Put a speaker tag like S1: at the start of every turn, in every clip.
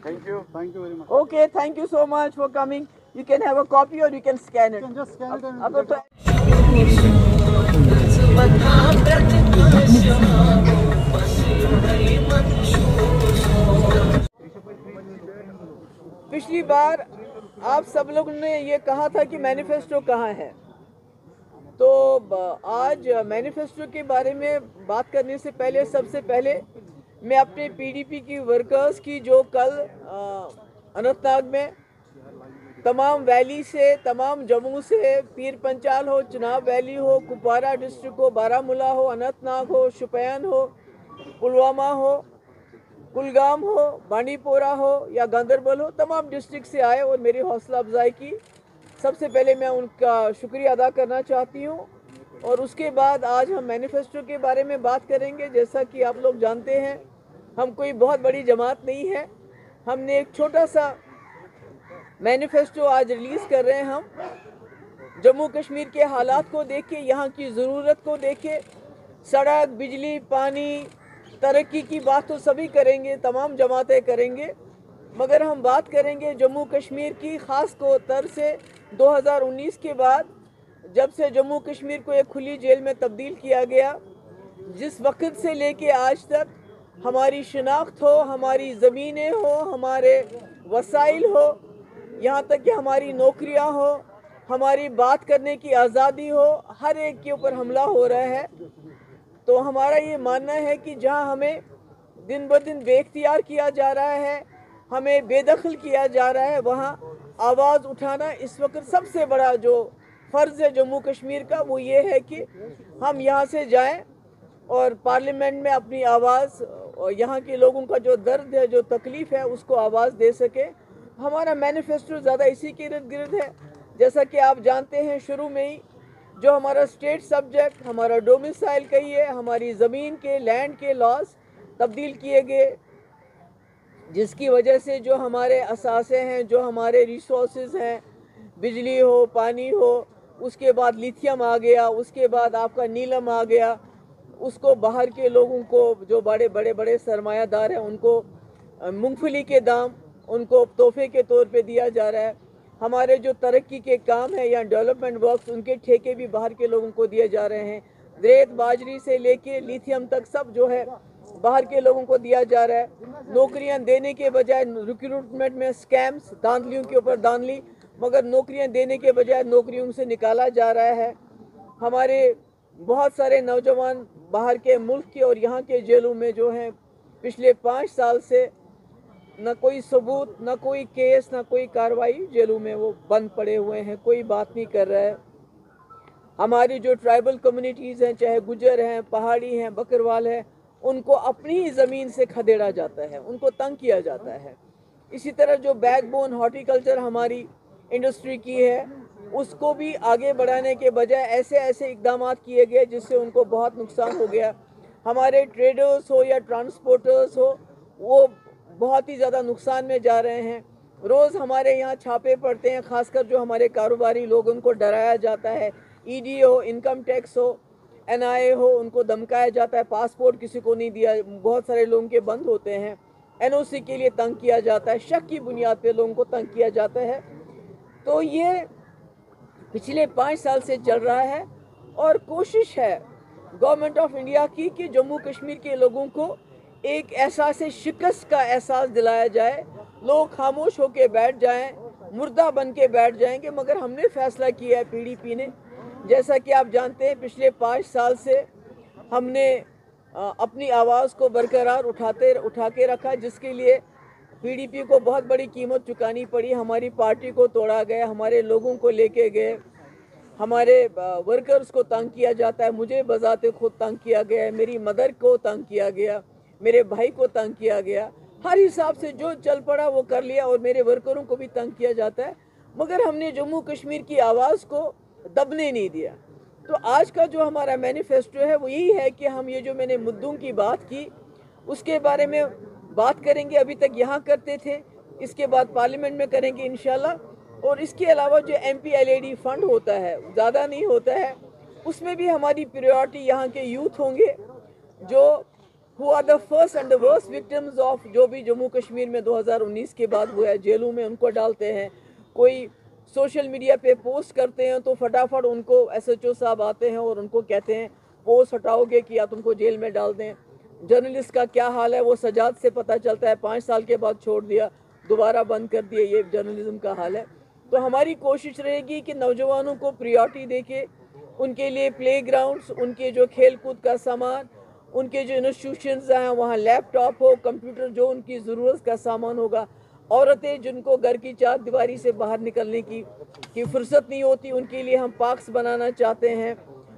S1: thank you thank you very much
S2: okay thank you so much for coming. You can have a copy or you can scan it. پچھلی بار آپ سب لوگ نے یہ کہا تھا کہ مینیفیسٹو کہاں ہے۔ تو آج مینیفیسٹو کے بارے میں بات کرنے سے پہلے، سب سے پہلے میں اپنے پی ڈی پی کی ورکرز کی جو کل انتناگ میں تمام ویلی سے، تمام جموں سے پیر پنچال ہو، چناب ویلی ہو، کپوارہ ڈسٹرک ہو بارہ ملا ہو، اننت ناگ ہو شپین ہو، پلوامہ ہو، کلگام ہو بانڈی پورہ ہو یا گاندربل ہو، تمام ڈسٹرک سے آئے اور میری حوصلہ افزائی کی۔ سب سے پہلے میں ان کا شکریہ ادا کرنا چاہتی ہوں۔ اور اس کے بعد آج ہم مینیفیسٹو کے بارے میں بات کریں گے۔ جیسا کہ آپ لوگ جانتے ہیں، ہم کوئی بہت بڑی جماعت نہیں ہے۔ ہم نے ایک چھوٹا سا مینیفیسٹو آج ریلیز کر رہے ہیں ہم۔ جموں کشمیر کے حالات کو دیکھیں، یہاں کی ضرورت کو دیکھیں۔ سڑک، بجلی، پانی، ترقی کی بات تو سبھی کریں گے، تمام جماعتیں کریں گے۔ مگر ہم بات کریں گے جموں کشمیر کی، خاص کو تر سے دو ہزار انیس کے بعد، جب سے جموں کشمیر کو ایک کھلی جیل میں تبدیل کیا گیا۔ جس وقت سے لے کے آج تک ہماری شناخت ہو، ہماری زمینیں ہو، ہمارے وسائل ہو یہاں تک کہ ہماری نوکریاں ہو، ہماری بات کرنے کی آزادی ہو، ہر ایک کے اوپر حملہ ہو رہا ہے۔ تو ہمارا یہ ماننا ہے کہ جہاں ہمیں دن بدن بے اختیار کیا جا رہا ہے، ہمیں بے دخل کیا جا رہا ہے، وہاں آواز اٹھانا اس وقت سب سے بڑا جو فرض ہے جموں کشمیر کا، وہ یہ ہے کہ ہم یہاں سے جائیں اور پارلیمنٹ میں اپنی آواز، اور یہاں کے لوگوں کا جو درد ہے، جو تکلیف ہے، اس کو آواز دے سکیں۔ ہمارا مینیفیسٹو زیادہ اسی کے ارد گرد ہے، جیسا کہ آپ جانتے ہیں شروع میں ہی، جو ہمارا اسٹیٹ سبجیکٹ ہمارا ڈومسائل کہی ہے، ہماری زمین کے لینڈ کے لاز تبدیل کیے گئے، جس کی وجہ سے جو ہمارے اثاثے ہیں، جو ہمارے ریسورسز ہیں، بجلی ہو، پانی ہو، اس کے بعد لیتھیم آ گیا، اس کے بعد آپ کا نیلم آ گیا، اس کو باہر کے لوگوں کو، جو بڑے بڑے بڑے سرمایہ دار ہیں، ان کو مونگ پھلی کے دام ان کو تحفے کے طور پہ دیا جا رہا ہے۔ ہمارے جو ترقی کے کام ہیں یا ڈیولپمنٹ ورکس ان کے ٹھیکے بھی باہر کے لوگوں کو دیے جا رہے ہیں۔ ریت باجری سے لے کے لیتھیم تک سب جو ہے باہر کے لوگوں کو دیا جا رہا ہے۔ نوکریاں دینے کے بجائے ریکروٹمنٹ میں سکیمز داندلیوں کے اوپر داندلی مگر نوکریاں دینے کے بجائے نوکریوں سے نکالا جا رہا ہے۔ ہمارے بہت سارے نوجوان باہر کے ملک کے اور یہاں کے جیلوں میں جو ہیں، پچھلے پانچ سال سے نہ کوئی ثبوت، نہ کوئی کیس، نہ کوئی کاروائی جیلوں میں وہ بند پڑے ہوئے ہیں، کوئی بات نہیں کر رہا ہے۔ ہماری جو ٹرائبل کمیونٹیز ہیں، چاہے گجر ہیں، پہاڑی ہیں، بکروال ہیں، ان کو اپنی ہی زمین سے کھدیڑا جاتا ہے، ان کو تنگ کیا جاتا ہے۔ اسی طرح جو بیک بون ہارٹیکلچر ہماری انڈسٹری کی ہے، اس کو بھی آگے بڑھانے کے بجائے ایسے ایسے اقدامات کیے گئے، جس سے ان کو بہت نقصان ہو گیا۔ ہمارے ٹریڈرز ہو یا ٹرانسپورٹرز ہو، وہ بہت ہی زیادہ نقصان میں جا رہے ہیں۔ روز ہمارے یہاں چھاپے پڑتے ہیں، خاص کر جو ہمارے کاروباری لوگ، ان کو ڈرایا جاتا ہے۔ ای ڈی ہو انکم ٹیکس ہو این آئی اے ہو، ان کو دمکایا جاتا ہے۔ پاسپورٹ کسی کو نہیں دیا، بہت سارے لوگوں کے بند ہوتے ہیں۔ این او سی کے لیے تنگ کیا جاتا ہے، شک کی بنیاد پہ لوگوں کو تنگ کیا جاتا ہے۔ تو یہ پچھلے پانچ سال سے چل رہا ہے اور کوشش ہے گورنمنٹ آف انڈیا کی کہ جموں کشمیر کے لوگوں کو ایک احساس شکست کا احساس دلایا جائے۔ لوگ خاموش ہو کے بیٹھ جائیں، مردہ بن کے بیٹھ جائیں گے مگر ہم نے فیصلہ کیا ہے پی ڈی پی نے جیسا کہ آپ جانتے ہیں، پچھلے پانچ سال سے ہم نے اپنی آواز کو برقرار اٹھاتے اٹھا کے رکھا، جس کے لیے پی ڈی پی کو بہت بڑی قیمت چکانی پڑی۔ ہماری پارٹی کو توڑا گیا، ہمارے لوگوں کو لے کے گئے۔ ہمارے ورکرز کو تنگ کیا جاتا ہے، مجھے بذات خود تنگ کیا گیا ہے، میری مدر کو تنگ کیا گیا۔ میرے بھائی کو تنگ کیا گیا۔ ہر حساب سے جو چل پڑا وہ کر لیا اور میرے ورکروں کو بھی تنگ کیا جاتا ہے۔ مگر ہم نے جموں کشمیر کی آواز کو دبنے نہیں دیا۔ تو آج کا جو ہمارا مینیفیسٹو ہے وہ یہی ہے کہ ہم یہ جو میں نے مدوں کی بات کی، اس کے بارے میں بات کریں گے۔ ابھی تک یہاں کرتے تھے، اس کے بعد پارلیمنٹ میں کریں گے انشاءاللہ۔ اور اس کے علاوہ جو M P L E D fund ہوتا ہے، زیادہ نہیں ہوتا ہے، اس میں بھی ہماری پریورٹی یہاں کے یوتھ ہوں گے، جو who are the first and the worst victims of جو بھی جموں کشمیر میں دو ہزار انیس کے بعد ہوا ہے، جیلوں میں ان کو ڈالتے ہیں۔ کوئی سوشل میڈیا پہ پوسٹ کرتے ہیں تو فٹافٹ ان کو ایس ایچ او صاحب آتے ہیں اور ان کو کہتے ہیں، پوسٹ ہٹاؤ گے کہ یا تم کو جیل میں ڈال دیں۔ جرنلسٹ کا کیا حال ہے؟ وہ سجاد سے پتہ چلتا ہے، پانچ سال کے بعد چھوڑ دیا، دوبارہ بند کر دیا یہ جرنلزم کا حال ہے۔ تو ہماری کوشش رہے گی کہ نوجوانوں کو پریورٹی دے کے ان کے لیے پلے گراؤنڈز ان کے جو کھیل کود کا سامان ان کے جو انسٹیٹیوشنز ہیں، وہاں لیپ ٹاپ ہو کمپیوٹر جو ان کی ضرورت کا سامان ہوگا، عورتیں جن کو گھر کی چار دیواری سے باہر نکلنے کی کی فرصت نہیں ہوتی، ان کے لیے ہم پارکس بنانا چاہتے ہیں۔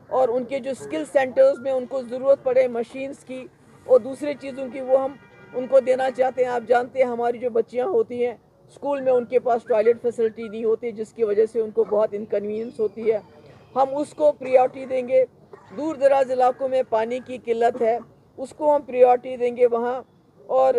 S2: اور ان کے جو سکل سینٹرز میں ان کو ضرورت پڑے مشینز کی، اور دوسری چیزوں کی، وہ ہم ان کو دینا چاہتے ہیں۔ آپ جانتے ہیں، ہماری جو بچیاں ہوتی ہیں اسکول میں ان کے پاس ٹوائلٹ فیسلٹی نہیں ہوتی، جس کی وجہ سے ان کو بہت انکنوینئنس ہوتی ہے۔ ہم اس کو پریارٹی دیں گے۔ دور دراز علاقوں میں پانی کی قلت ہے، اس کو ہم پریورٹی دیں گے وہاں۔ اور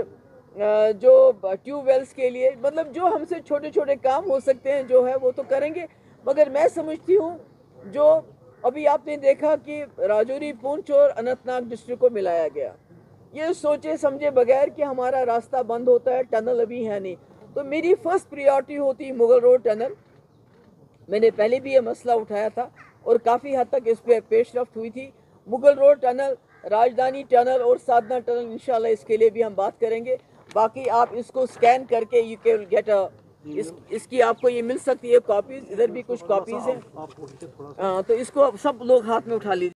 S2: جو ٹیوب ویلز کے لیے مطلب جو ہم سے چھوٹے چھوٹے کام ہو سکتے ہیں، جو ہے وہ تو کریں گے۔ مگر میں سمجھتی ہوں، جو ابھی آپ نے دیکھا کہ راجوری، پونچھ اور اننت ناگ ڈسٹرک کو ملایا گیا۔ یہ سوچے سمجھے بغیر کہ ہمارا راستہ بند ہوتا ہے ٹنل ابھی ہے نہیں۔ تو میری فرسٹ پریورٹی ہوتی مغل روڈ ٹنل میں نے پہلے بھی یہ مسئلہ اٹھایا تھا۔ اور کافی حد تک اس پہ پیش رفت ہوئی تھی۔ Mughal road tunnel Rajdhani tunnel اور سادنا ٹنل انشاءاللہ اس کے لیے بھی ہم بات کریں گے۔ باقی آپ اس کو سکین کر کے یو کیل گیٹ اس کی آپ کو یہ مل سکتی ہے کاپیز ادھر بھی کچھ کاپیز
S1: ہیں۔
S2: تو اس کو سب لوگ ہاتھ میں اٹھا لیجیے